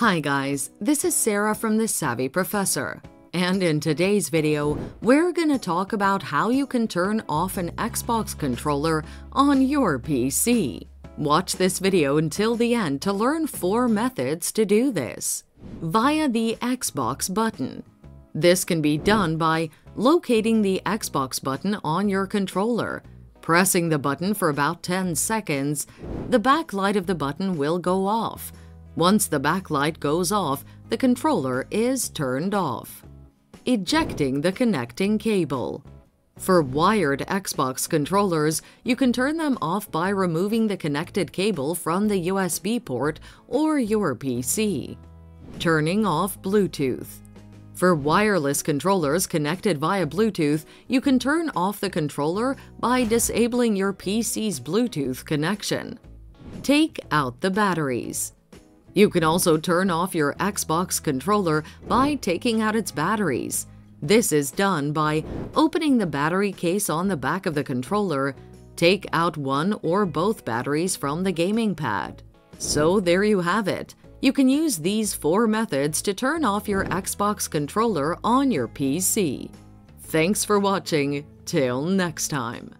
Hi guys, this is Sarah from The Savvy Professor. And in today's video, we're going to talk about how you can turn off an Xbox controller on your PC. Watch this video until the end to learn four methods to do this. Via the Xbox button. This can be done by locating the Xbox button on your controller, pressing the button for about 10 seconds, the backlight of the button will go off. Once the backlight goes off, the controller is turned off. Ejecting the connecting cable. For wired Xbox controllers, you can turn them off by removing the connected cable from the USB port or your PC. Turning off Bluetooth. For wireless controllers connected via Bluetooth, you can turn off the controller by disabling your PC's Bluetooth connection. Take out the batteries. You can also turn off your Xbox controller by taking out its batteries. This is done by opening the battery case on the back of the controller, take out one or both batteries from the gaming pad. So there you have it. You can use these four methods to turn off your Xbox controller on your PC. Thanks for watching. Till next time.